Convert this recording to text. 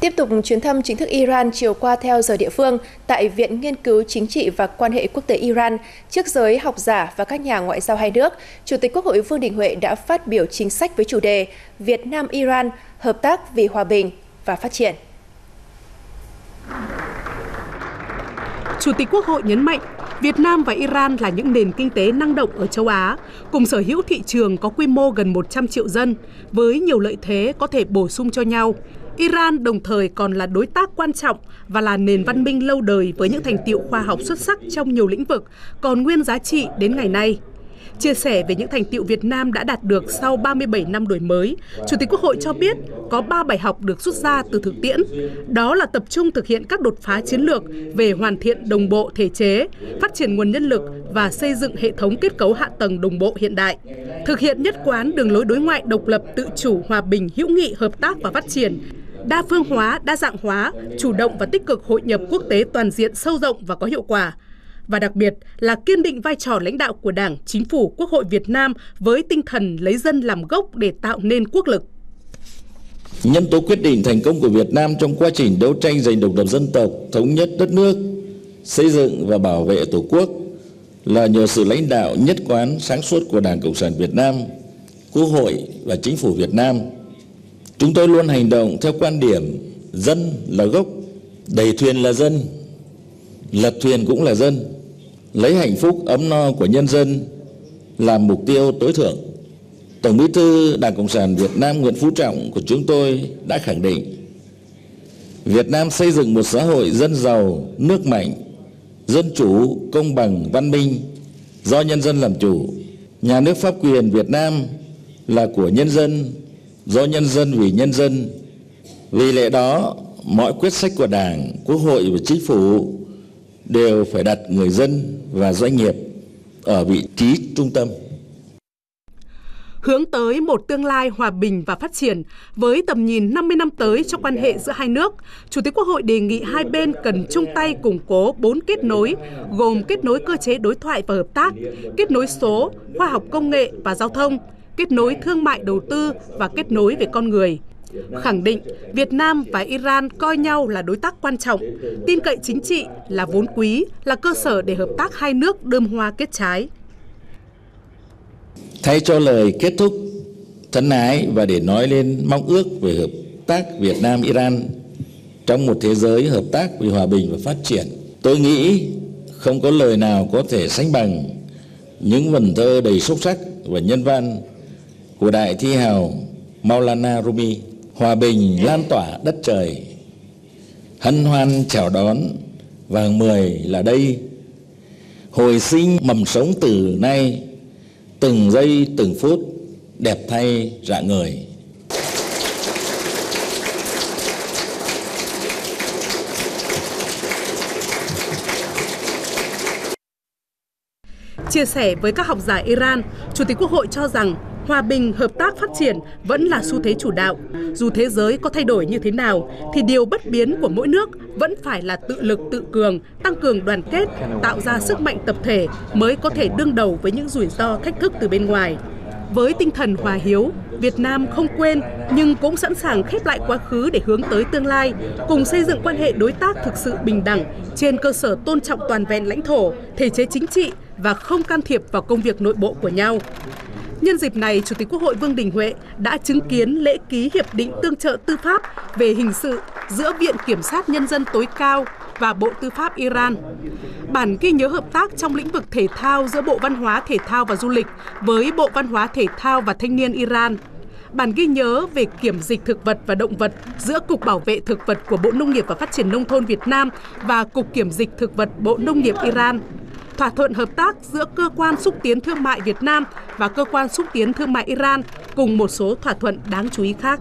Tiếp tục chuyến thăm chính thức Iran chiều qua theo giờ địa phương tại Viện Nghiên cứu Chính trị và Quan hệ Quốc tế Iran, trước giới học giả và các nhà ngoại giao hai nước, Chủ tịch Quốc hội Vương Đình Huệ đã phát biểu chính sách với chủ đề Việt Nam-Iran hợp tác vì hòa bình và phát triển. Chủ tịch Quốc hội nhấn mạnh, Việt Nam và Iran là những nền kinh tế năng động ở châu Á, cùng sở hữu thị trường có quy mô gần 100 triệu dân, với nhiều lợi thế có thể bổ sung cho nhau. Iran đồng thời còn là đối tác quan trọng và là nền văn minh lâu đời với những thành tiệu khoa học xuất sắc trong nhiều lĩnh vực, còn nguyên giá trị đến ngày nay. Chia sẻ về những thành tiệu Việt Nam đã đạt được sau 37 năm đổi mới, Chủ tịch Quốc hội cho biết có 3 bài học được rút ra từ thực tiễn. Đó là tập trung thực hiện các đột phá chiến lược về hoàn thiện đồng bộ thể chế, phát triển nguồn nhân lực và xây dựng hệ thống kết cấu hạ tầng đồng bộ hiện đại. Thực hiện nhất quán đường lối đối ngoại độc lập, tự chủ, hòa bình, hữu nghị, hợp tác và phát triển, đa phương hóa, đa dạng hóa, chủ động và tích cực hội nhập quốc tế toàn diện sâu rộng và có hiệu quả và đặc biệt là kiên định vai trò lãnh đạo của Đảng, Chính phủ, Quốc hội Việt Nam với tinh thần lấy dân làm gốc để tạo nên quốc lực. Nhân tố quyết định thành công của Việt Nam trong quá trình đấu tranh giành độc lập dân tộc, thống nhất đất nước, xây dựng và bảo vệ Tổ quốc là nhờ sự lãnh đạo nhất quán sáng suốt của Đảng Cộng sản Việt Nam, Quốc hội và Chính phủ Việt Nam. Chúng tôi luôn hành động theo quan điểm dân là gốc, đầy thuyền là dân, lật thuyền cũng là dân lấy hạnh phúc ấm no của nhân dân làm mục tiêu tối thượng. Tổng Bí thư Đảng Cộng sản Việt Nam Nguyễn Phú Trọng của chúng tôi đã khẳng định Việt Nam xây dựng một xã hội dân giàu, nước mạnh, dân chủ, công bằng, văn minh, do nhân dân làm chủ. Nhà nước pháp quyền Việt Nam là của nhân dân, do nhân dân vì nhân dân. Vì lẽ đó, mọi quyết sách của Đảng, Quốc hội và Chính phủ đều phải đặt người dân và doanh nghiệp ở vị trí trung tâm hướng tới một tương lai hòa bình và phát triển với tầm nhìn 50 năm tới cho quan hệ giữa hai nước, Chủ tịch Quốc hội đề nghị hai bên cần chung tay củng cố bốn kết nối gồm kết nối cơ chế đối thoại và hợp tác, kết nối số, khoa học công nghệ và giao thông, kết nối thương mại đầu tư và kết nối về con người khẳng định Việt Nam và Iran coi nhau là đối tác quan trọng, tin cậy chính trị là vốn quý, là cơ sở để hợp tác hai nước đơm hoa kết trái. Thay cho lời kết thúc thân ái và để nói lên mong ước về hợp tác Việt Nam Iran trong một thế giới hợp tác vì hòa bình và phát triển, tôi nghĩ không có lời nào có thể sánh bằng những vần thơ đầy xúc sắc và nhân văn của đại thi hào Maulana Rumi hòa bình lan tỏa đất trời. Hân hoan chào đón vàng mười là đây. Hồi sinh mầm sống từ nay từng giây từng phút đẹp thay rạng người Chia sẻ với các học giả Iran, Chủ tịch Quốc hội cho rằng hòa bình, hợp tác phát triển vẫn là xu thế chủ đạo. Dù thế giới có thay đổi như thế nào, thì điều bất biến của mỗi nước vẫn phải là tự lực tự cường, tăng cường đoàn kết, tạo ra sức mạnh tập thể mới có thể đương đầu với những rủi ro thách thức từ bên ngoài. Với tinh thần hòa hiếu, Việt Nam không quên nhưng cũng sẵn sàng khép lại quá khứ để hướng tới tương lai, cùng xây dựng quan hệ đối tác thực sự bình đẳng trên cơ sở tôn trọng toàn vẹn lãnh thổ, thể chế chính trị và không can thiệp vào công việc nội bộ của nhau. Nhân dịp này, Chủ tịch Quốc hội Vương Đình Huệ đã chứng kiến lễ ký hiệp định tương trợ tư pháp về hình sự giữa Viện Kiểm sát Nhân dân tối cao và Bộ Tư pháp Iran. Bản ghi nhớ hợp tác trong lĩnh vực thể thao giữa Bộ Văn hóa Thể thao và Du lịch với Bộ Văn hóa Thể thao và Thanh niên Iran bản ghi nhớ về kiểm dịch thực vật và động vật giữa Cục Bảo vệ Thực vật của Bộ Nông nghiệp và Phát triển Nông thôn Việt Nam và Cục Kiểm dịch Thực vật Bộ Nông nghiệp Iran thỏa thuận hợp tác giữa Cơ quan xúc tiến thương mại Việt Nam và Cơ quan xúc tiến thương mại Iran cùng một số thỏa thuận đáng chú ý khác.